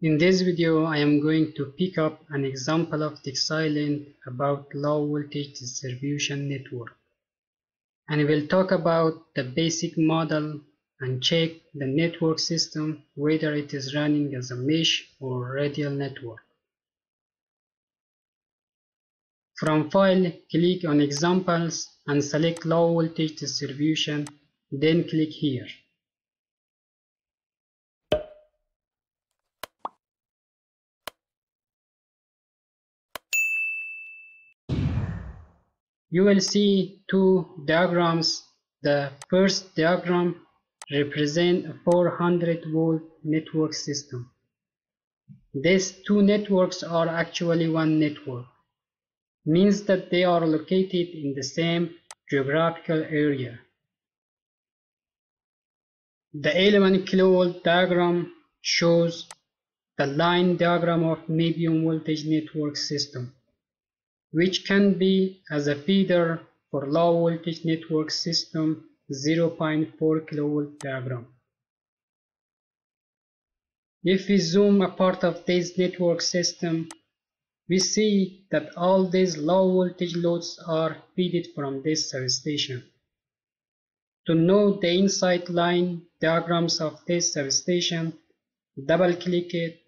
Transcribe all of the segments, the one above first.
In this video, I am going to pick up an example of DIgSILENT about low voltage distribution network. And we'll talk about the basic model and check the network system whether it is running as a mesh or radial network. From File, click on Examples and select Low Voltage Distribution, then click here. You will see two diagrams. The first diagram represents a 400 volt network system. These two networks are actually one network. Means that they are located in the same geographical area. The 11 kilovolt diagram shows the line diagram of medium voltage network system which can be as a feeder for low voltage network system 0.4 kV diagram. If we zoom a part of this network system, we see that all these low voltage loads are fed from this substation. To know the inside line diagrams of this substation, double click it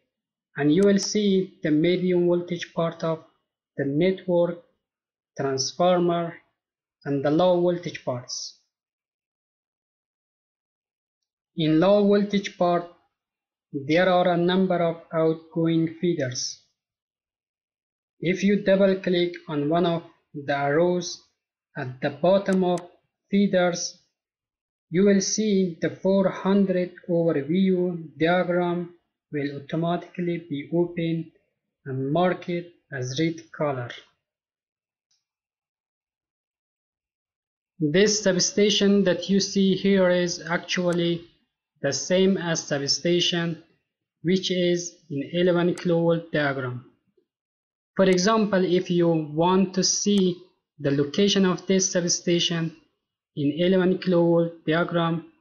and you will see the medium voltage part of the network, transformer, and the low voltage parts. In low voltage part, there are a number of outgoing feeders. If you double click on one of the arrows at the bottom of feeders, you will see the 400 overview diagram will automatically be opened and marked as red color. This substation that you see here is actually the same as substation which is in 11 kilovolt diagram. For example, if you want to see the location of this substation in 11 kilovolt diagram,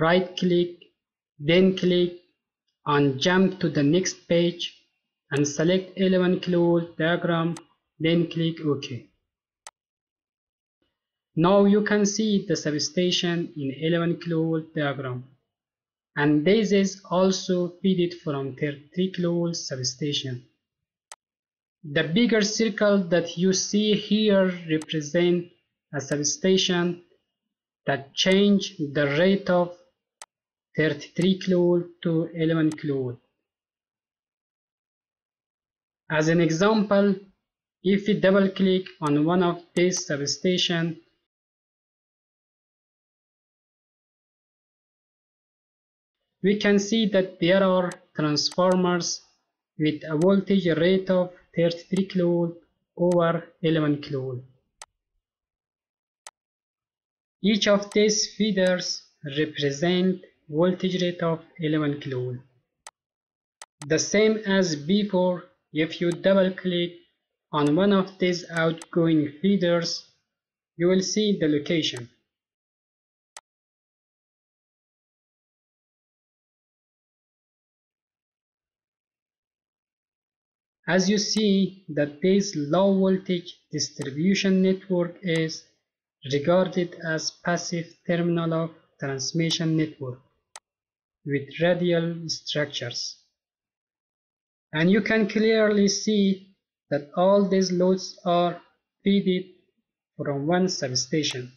right click, then click on jump to the next page and select 11 kilovolt diagram then click OK. Now you can see the substation in 11 kilovolt diagram and this is also fed from 33 kilovolt substation. The bigger circle that you see here represent a substation that change the rate of 33 kilovolt to 11 kilovolt. As an example, if we double click on one of these substations, we can see that there are transformers with a voltage rate of 33 kV over 11 kV. Each of these feeders represent voltage rate of 11 kV. The same as before, if you double click on one of these outgoing feeders, you will see the location. As you see that this low voltage distribution network is regarded as passive terminal of transmission network with radial structures and you can clearly see that all these loads are fed from one substation.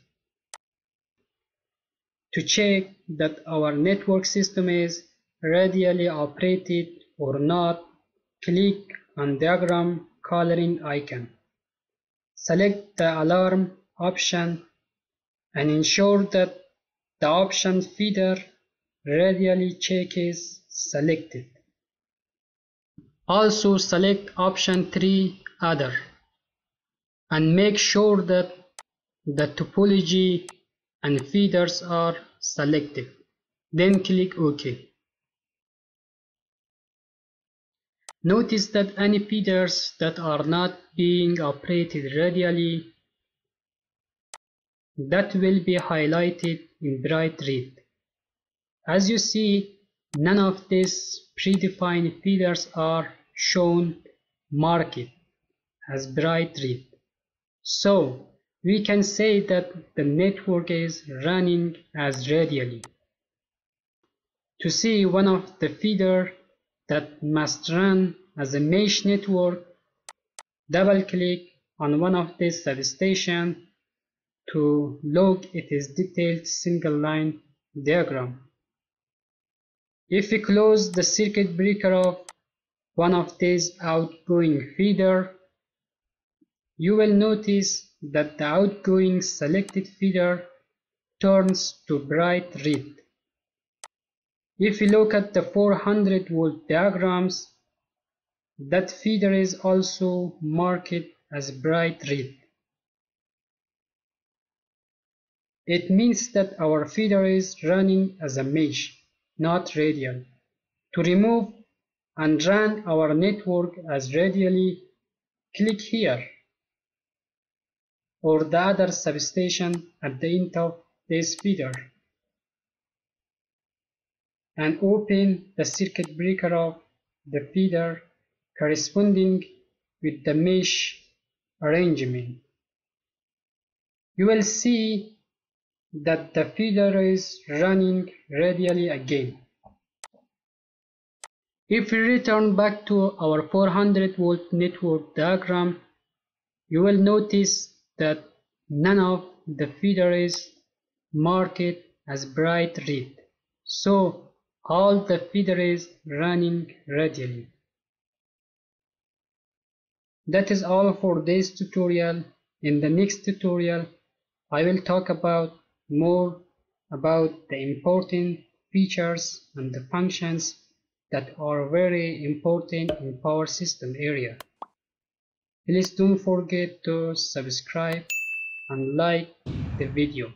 To check that our network system is radially operated or not, click on diagram coloring icon. Select the alarm option and ensure that the option feeder radially check is selected. Also select option 3 other and make sure that the topology and feeders are selected. Then click OK. Notice that any feeders that are not being operated radially that will be highlighted in bright red As you see, none of these predefined feeders are shown marked as bright red. So, we can say that the network is running as radially. To see one of the feeder that must run as a mesh network, double-click on one of these substations to log its detailed single-line diagram. If we close the circuit breaker of one of these outgoing feeder, you will notice that the outgoing selected feeder turns to bright red. If we look at the 400 volt diagrams, that feeder is also marked as bright red. It means that our feeder is running as a mesh, not radial. To remove and run our network as radially, click here or the other substation at the end of this feeder and open the circuit breaker of the feeder corresponding with the mesh arrangement. You will see that the feeder is running radially again. If we return back to our 400 volt network diagram, you will notice that none of the feeder is marked as bright red. So all the feeder is running radially. That is all for this tutorial. In the next tutorial, I will talk about more about the important features and the functions that are very important in power system area. Please don't forget to subscribe and like the video.